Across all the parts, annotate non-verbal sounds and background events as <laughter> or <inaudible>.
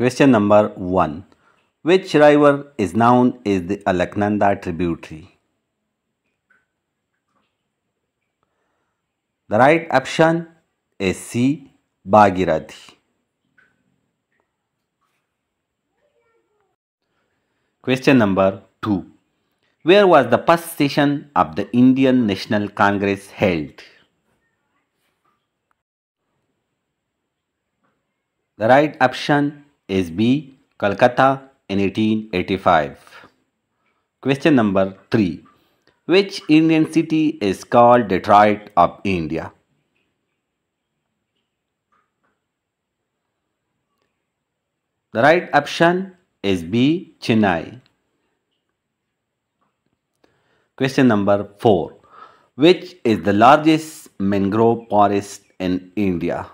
Question number 1. Which river is known as the Alaknanda tributary? The right option is C. Bhagirathi. Question number 2. Where was the first session of the Indian National Congress held? The right option is B. Calcutta in 1885. Question number 3. Which Indian city is called Detroit of India? The right option is B. Chennai. Question number 4. Which is the largest mangrove forest in India?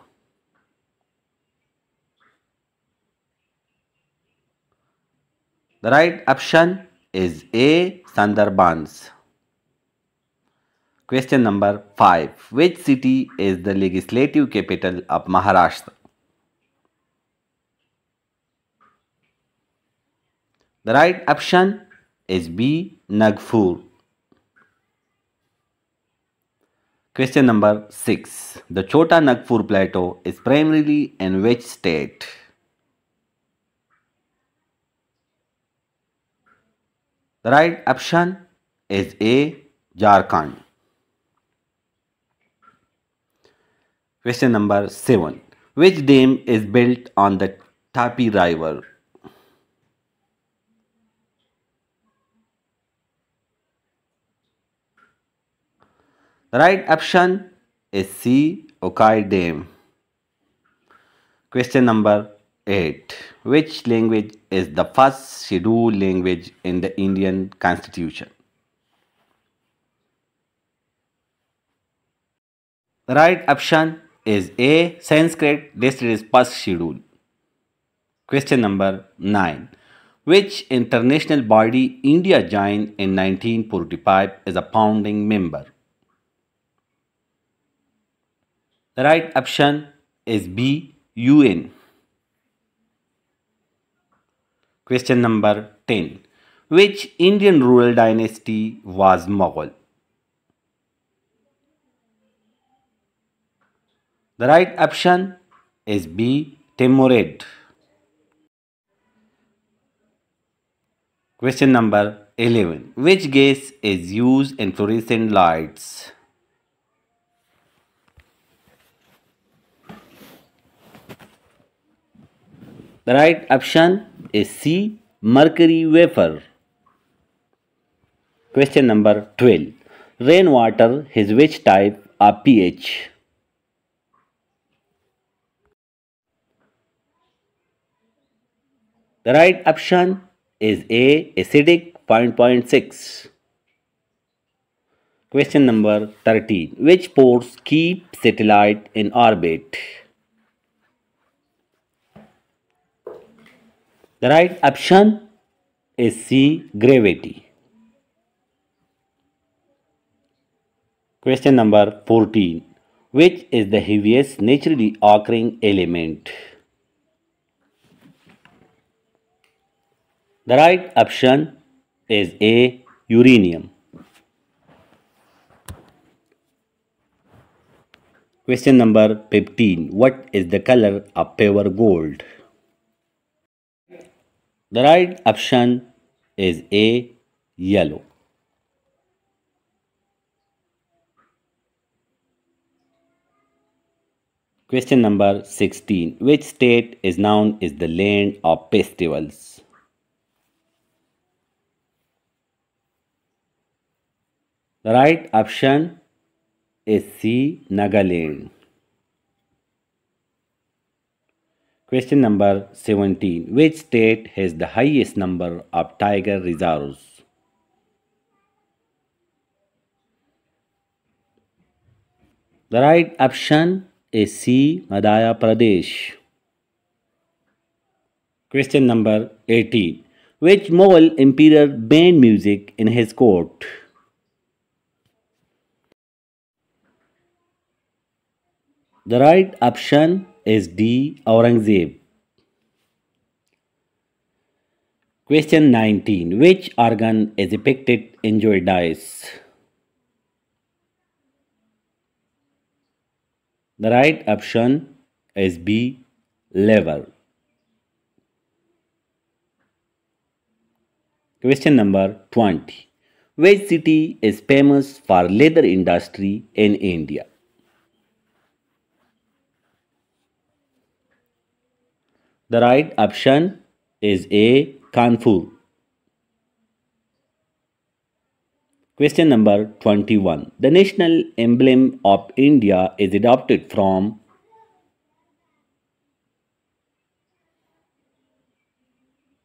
The right option is A. Sundarbans. Question number 5. Which city is the legislative capital of Maharashtra? The right option is B. Nagpur. Question number 6. The Chota Nagpur Plateau is primarily in which state? The right option is A. Jharkhand. Question number 7. Which dam is built on the Tapi River? The right option is C. Ukai Dam. Question number 8. Which language is the first scheduled language in the Indian Constitution? The right option is A. Sanskrit. This is first schedule. Question number 9. Which international body India joined in 1945 as a founding member? The right option is B. UN. Question number 10. Which Indian rural dynasty was Mughal? The right option is B. Timurid. Question number 11. Which gas is used in fluorescent lights? The right option is C. Mercury vapor. Question number 12. Rainwater has which type of pH? The right option is A. Acidic 0.6. Question number 13. Which force keep satellite in orbit? The right option is C. Gravity. Question number 14. Which is the heaviest naturally occurring element? The right option is A. Uranium. Question number 15. What is the color of pure gold? The right option is A. Yellow. Question number 16. Which state is known as the land of festivals? The right option is C. Nagaland. Question number 17. Which state has the highest number of tiger reserves? The right option is C. Madhya Pradesh. Question number 18. Which Mughal emperor banned music in his court? The right option is D. Aurangzeb. Question 19. Which organ is depicted in jaundice? The right option is B. Liver. Question number 20. Which city is famous for leather industry in India? The right option is A. Kanpur. Question number 21. The national emblem of India is adopted from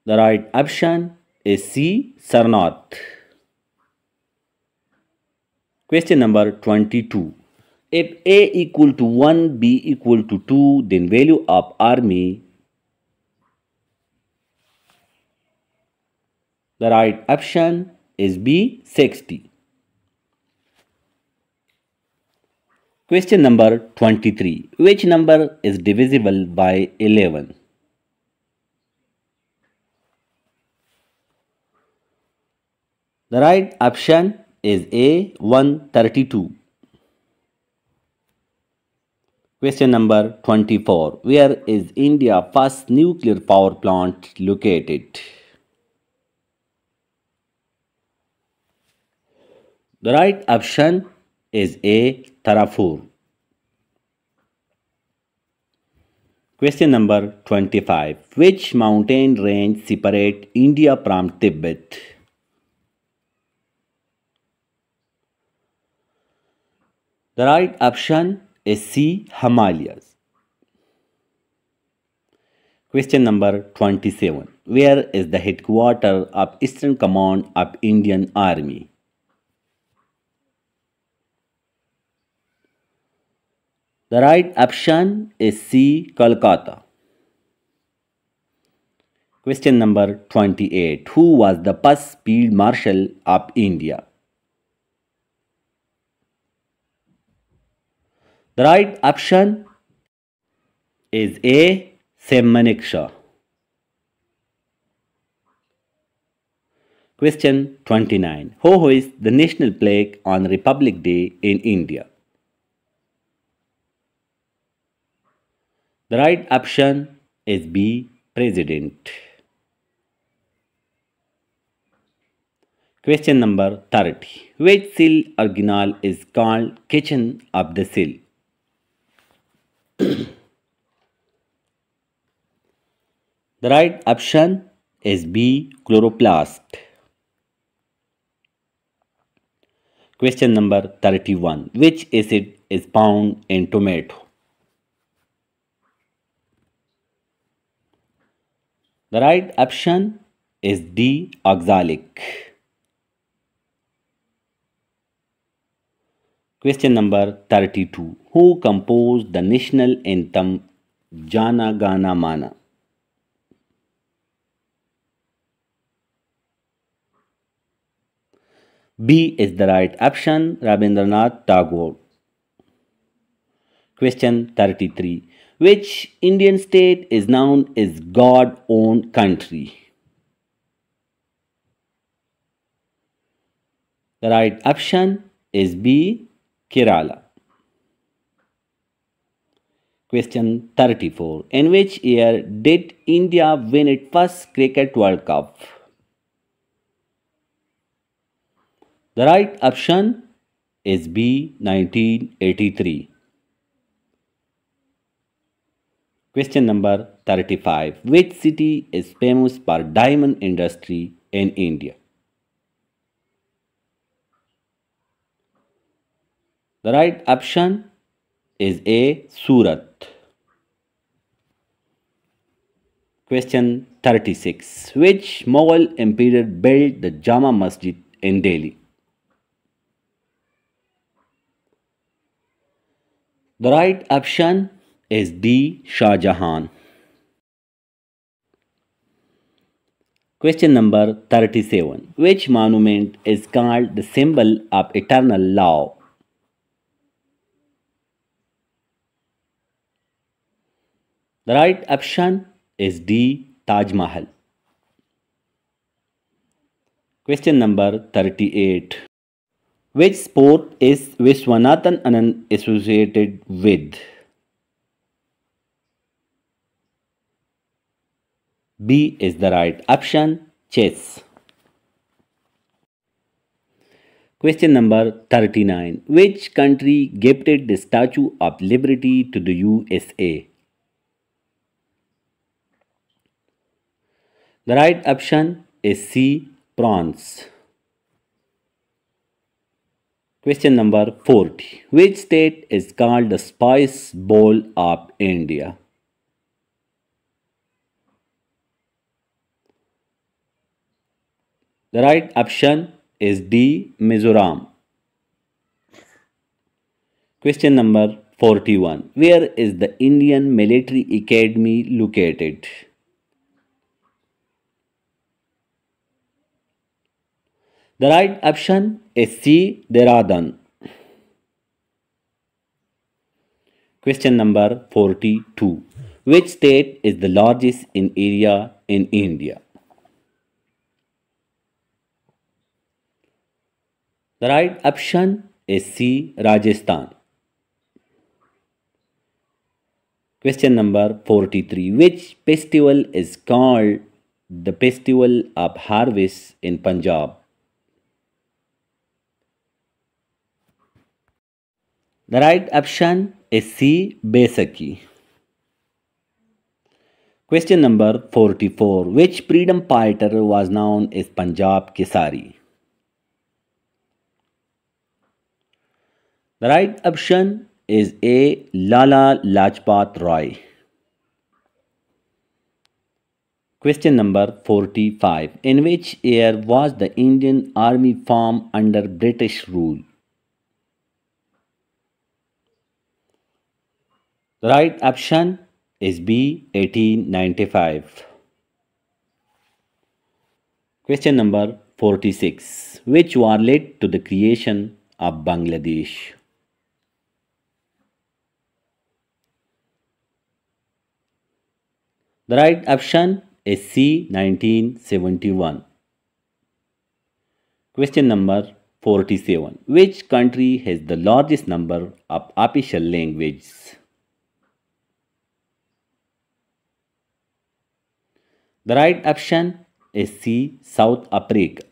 The right option is C. Sarnath. Question number 22. If A equal to 1, B equal to 2, then value of army. The right option is B. 60. Question number 23. Which number is divisible by 11? The right option is A 132. Question number 24. Where is India first nuclear power plant located? The right option is A Tarapur. Question number 25. Which mountain range separate India from Tibet? The right option is C. Himalayas. Question number 27. Where is the headquarters of Eastern Command of Indian Army? The right option is C. Kolkata. Question number 28. Who was the first Field Marshal of India? The right option is A. Sam Manekshaw. Question 29. Who is the national flag on Republic Day in India? The right option is B. President. Question number 30. Which cell organelle is called kitchen of the cell? <clears throat> The right option is B. Chloroplast. Question number 31. Which acid is found in tomato? The right option is D. Oxalic. Question number 32. Who composed the national anthem Jana Gana Mana? B is the right option, Rabindranath Tagore. Question 33. Which Indian state is known as God-owned country? The right option is B. Kerala. Question 34. In which year did India win its first Cricket World Cup? The right option is B 1983. Question number 35. Which city is famous for diamond industry in India? The right option is A. Surat. Question 36. Which Mughal emperor built the Jama Masjid in Delhi? The right option is D. Shah Jahan. Question number 37. Which monument is called the symbol of eternal law? The right option is D. Taj Mahal. Question number 38. Which sport is Viswanathan Anand associated with? B is the right option. Chess. Question number 39. Which country gifted the Statue of Liberty to the USA? The right option is C. France. Question number 40. Which state is called the Spice Bowl of India? The right option is D. Mizoram. Question number 41. Where is the Indian Military Academy located? The right option is C. Dehradun. Question number 42. Which state is the largest in area in India? The right option is C Rajasthan question number forty three which festival is called the festival of harvest in Punjab the right option is C Baisakhi question number forty four which freedom fighter was known is Punjab Kesari The right option is A. Lala Lajpat Rai. Question number 45. In which year was the Indian Army formed under British rule? The right option is B. 1895. Question number 46. Which war led to the creation of Bangladesh? The right option is C 1971. Question number 47. Which country has the largest number of official languages? The right option is C South Africa.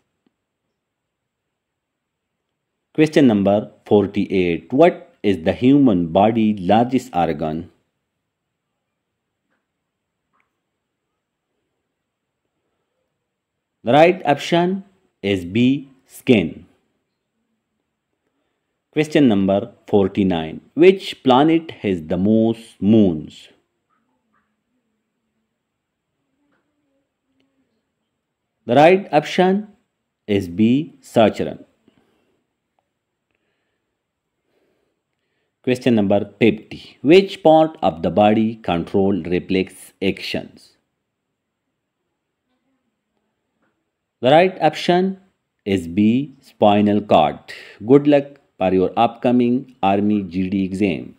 Question number 48. What is the human body largest organ? Right option is B. Skin. Question number 49. Which planet has the most moons? The right option is B. Saturn. Question number 50. Which part of the body control reflex actions? The right option is B. Spinal cord. Good luck for your upcoming Army GD exam.